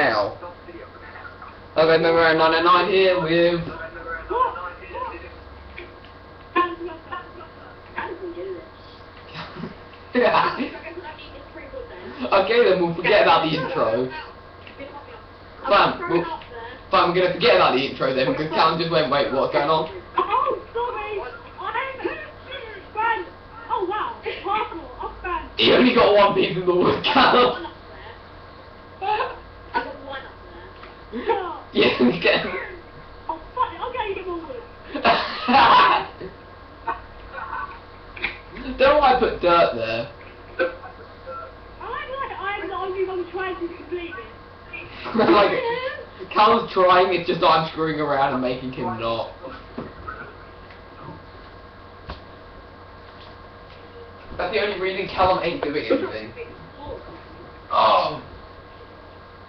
now. Okay, number 99 here with... yeah. okay, then we'll forget about the intro. Fam, we'll, fam, we're gonna forget about the intro then, because Callum just went, wait, what's going on? Oh, sorry. I'm. Oh wow, parkour. I'm fan. He only got one piece of the wood, Callum. Can. oh fuck it. Going to more. Don't know why I put dirt there. I like like I'm the only one trying to complete it. like, Callum's trying, it's just I'm screwing around and making him not. That's the only reason Callum ain't doing anything. Oh.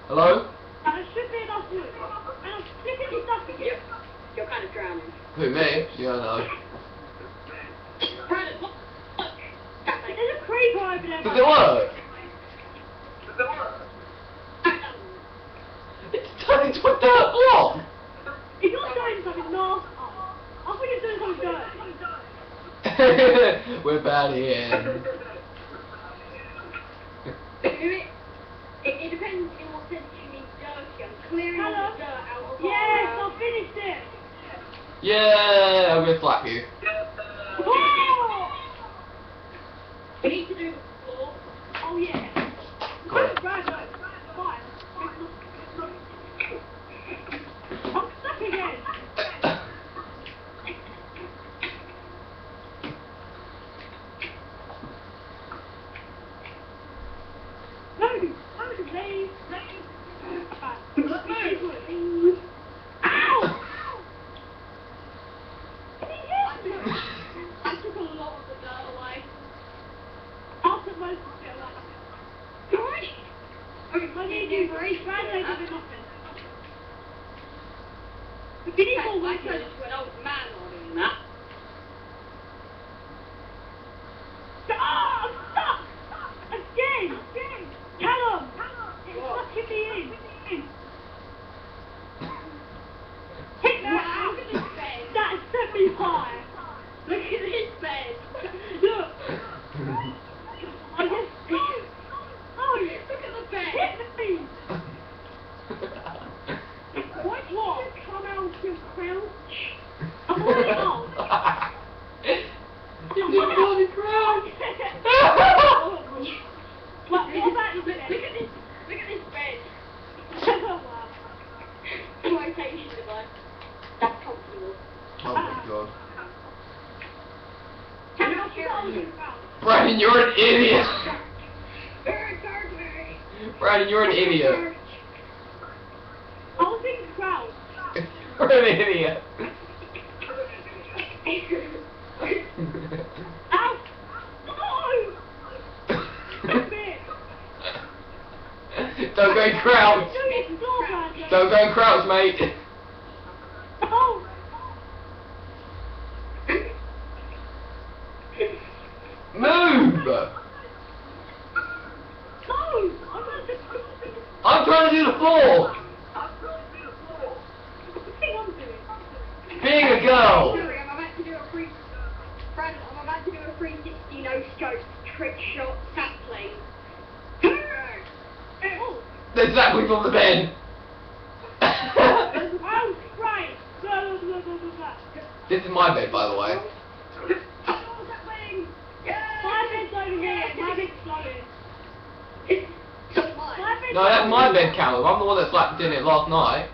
Hello? And there should be enough wood. And I'm flipping this up again. You're kind of drowning. Who, me? Yeah, I know. Brandon, look! There's a creeper over there. Does it work? It's turned into a dirt block! If you're doing something nasty, I thought you were doing something dirty. We're bad here. It, it depends in what sense you mean dirty. I'm clearing all the dirt out of Yes, our, I finished it. Yeah, I'm gonna slap you. Oh, We need to do the floor. oh yeah. Got it. Right, right. Fine. I'm stuck again. Move! Move, please! Move! Ow! I took a lot of the dirt away. I'll put most of it away. Alright. I need you to translate it to nothing. If you need more I wood, turned into an old man while doing that. Ah, I'm stuck! Again! Callum! It's sucking me in! Hit Wow, that! look at this bed. That set me high! Look at this bed. Look! I just... Oh, Look at the bed. hit me! What? What? Come out and crouch? I'm already out! You did bloody crouch! What, what about you Look, at this. Look at this bed. Wow. Flotation device. That's comfortable. Oh my god. Can I show you? Brandon, you're an idiot! Very dark, Mary. Brandon, you're an idiot. Was thinking crouch. You're an idiot. Ow! No! Stop it! Don't go crouch. Do it, stop, Brandon. Don't go crouch, mate. Oh! Move! I'm not the I'm trying to do the floor. thing I'm doing. Being a girl. I'm about to do a free. Brandon, I'm about to do a 360 no scope trick shot sapling. Oh! Exactly from the bed. Oh! Blah, blah, blah, blah. this is my bed, by the way. My bed's over here. My bed's floating. My No, that's my bed, Callum. I'm the one that slept in it last night.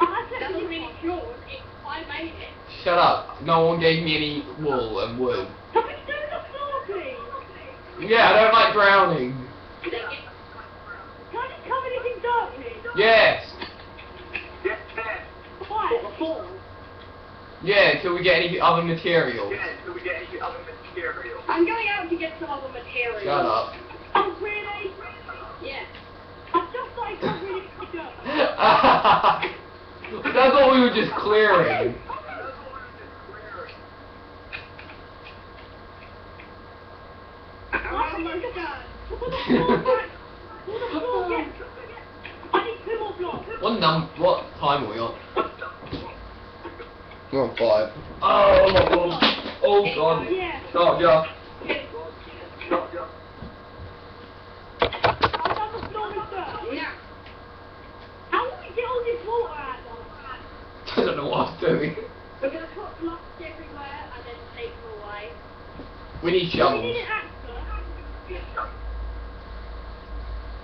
I That slept doesn't in it's yours. It, I made it. Shut up. No one gave me any wool and wood. Can we do the floor, please? Yeah, I don't like drowning. They get Can I just cover anything dirty? Yes. Why? the floor. Yeah, until we get any other materials. I'm going out to get some other material. Shut up. Oh, really? Yeah. I've just started covering it with dirt. That's what we were just clearing. I'm almost done. Pull the floor back. Pull the floor I need two more blocks. What num? What time are we on? We're on five. Oh my god. Oh god. Yeah. Stop, yeah. I've done the floor with dirt. Yeah. How do we get all this water out? I don't know what I'm doing. We're gonna put blocks everywhere and then take them away. We need We need shovels. an.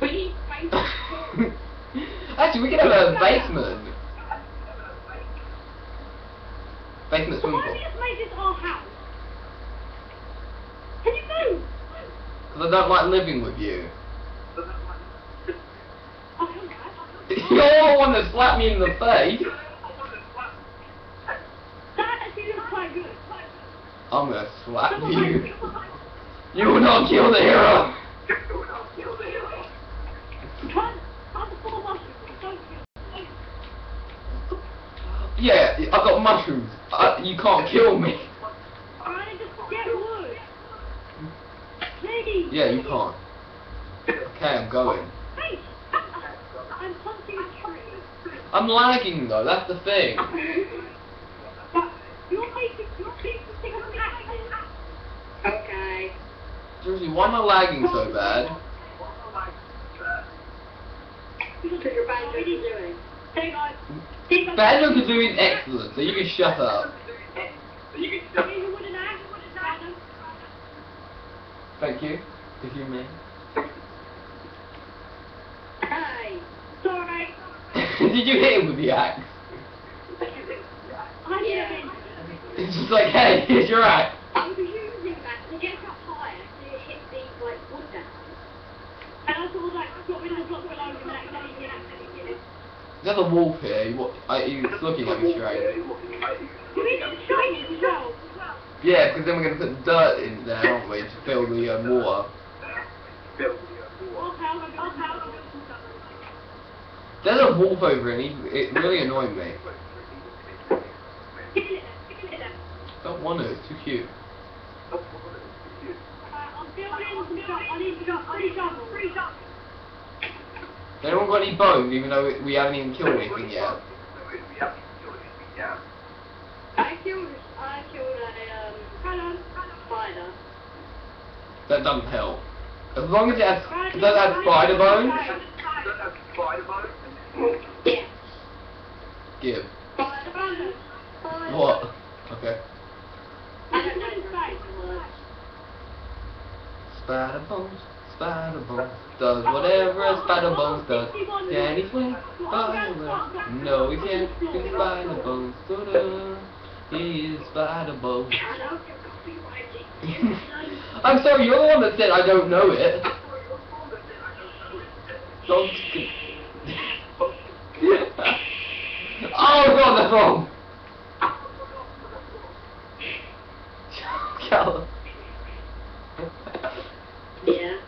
We need space. Actually, we could have a basement. Basement So swimming why we just make this our house? Can you move? Because I don't like living with you. You're the one that slapped me in the face. That actually looks quite good. I'm gonna slap you. You will not kill the hero. Try try the four mushrooms. Don't kill. Yeah, I've got mushrooms. Uh, you can't kill me. Alright, just get wood. Yeah, you can't. Okay, I'm going. Hey, I'm punching a tree. I'm lagging though, that's the thing. But you're making you're making okay. Seriously, why am I lagging so bad? Because bad joke is doing. Hey guys. Hey guys. Badger is doing excellent, so you can shut up. Here's your wooden axe. Adam. Thank you. If you may. Hey. Sorry. Did you hit him with the axe? I'm Yeah. It's just like, hey, here's your axe. I was using that to get up higher to hit the like wood down. And I sort of like got rid of the block below and then accidentally did accidentally. There's a wolf here. He, wa- I, he's looking at me straight. You need to shine it as well. Yeah, because then we're going to put dirt in there, aren't we, to fill the uh, water. Okay, I'll go okay, I'll go There's a wolf over here, and he, it really annoyed me. Kill it, kill it. Don't want to, it's too cute. Uh, Has anyone got any bones, even though we- we haven't even killed anything yet? I killed I killed a um Hello. spider. That doesn't help. As long as it has, does it have spider bones, Yes. give. Spider bones. Spider What? Okay. I don't know the right. Spider bones, spider bones, does whatever a spider bones does. He swing? Spider No, he can't. He's spider bones. He is spider bones. I'm sorry, you're the one that said I don't know it. Don't. oh god, that's wrong. Callum. Yeah.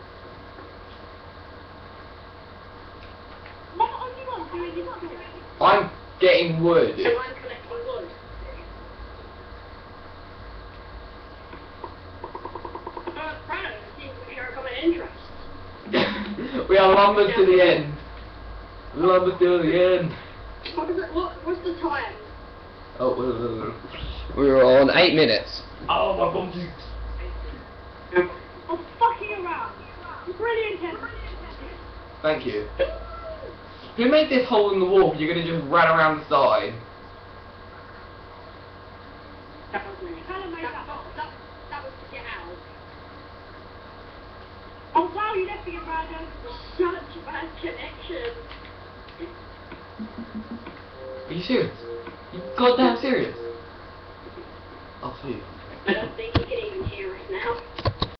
What are you on doing this story? I'm getting wood. So I'm collecting wood. Brandon, see if we share a common interest. we are lumber to the end. Lumber to the end. What is it? What, what's the time? Oh, we were on eight minutes. Oh my god. I'm fucking around. Brilliant, Henry. Thank you. Who made this hole in the wall? You're gonna just run around the side. That was me. Kind of made that That, hole. that, that was to get out. Oh wow, you left me a Brandon. Such a bad connection. Are you serious? You goddamn serious? I'll see you. I don't think he can even hear us now.